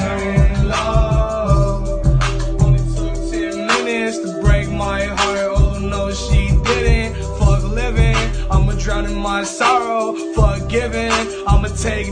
turn love. Only took 10 minutes to break my heart. Oh no, she didn't. Fuck living. I'ma drown in my sorrow. Fuck giving. I'ma take